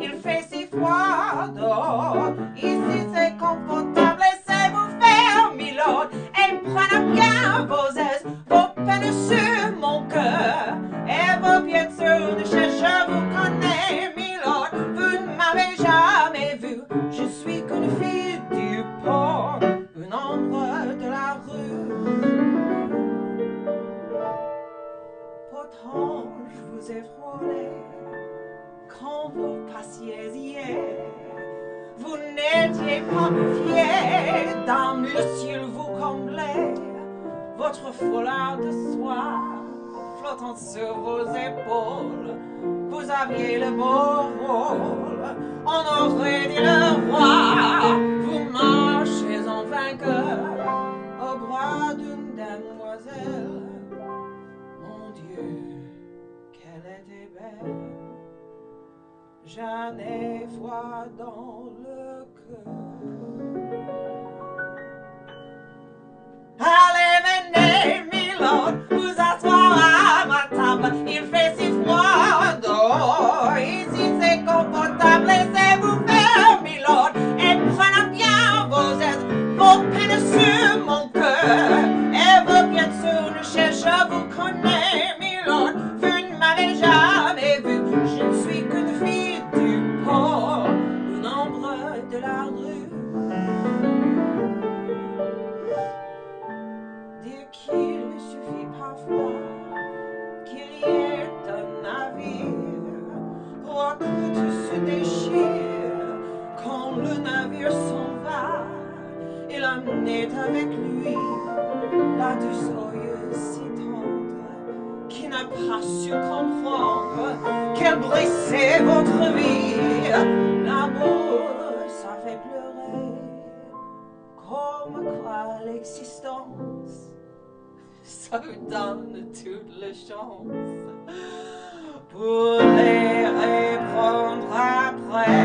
il fait si froid dehors. Ici c'est confortable et c'est vous faire, milord. Et prenez bien vos aises, vos peines sur mon cœur. Et vos pieds sur je vous connais, milord. Vous ne m'avez jamais vu, je suis qu'une fille du port, une ombre de la rue. Pourtant, je vous ai n'étiez pas fier, dame, vous comblait, votre foulard de soie flottant sur vos épaules, vous aviez le beau rôle, on aurait dit le roi, vous marchez en vainqueur au bras d'une demoiselle. Mon Dieu, j'en ai foi dans le cœur. Allez, venez, Milord, vous asseoir à ma table. Il fait si froid dehors. Ici, c'est confortable. Laissez-vous faire, de la rue. Dire qu'il suffit parfois qu'il y ait un navire pour que tout se déchire quand le navire s'en va. Il amenait avec lui la douce si tendre qui n'a pas su comprendre qu'elle brisait votre vie. L'amour, ça fait pleurer. Comme quoi l'existence. Ça vous donne toute la chance pour les répondre après.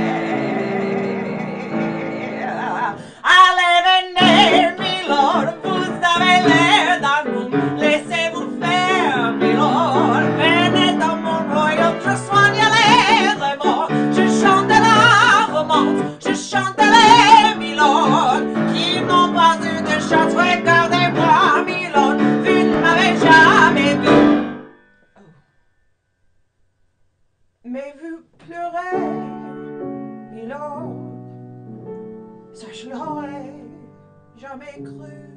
Milord, ça je l'aurais jamais cru.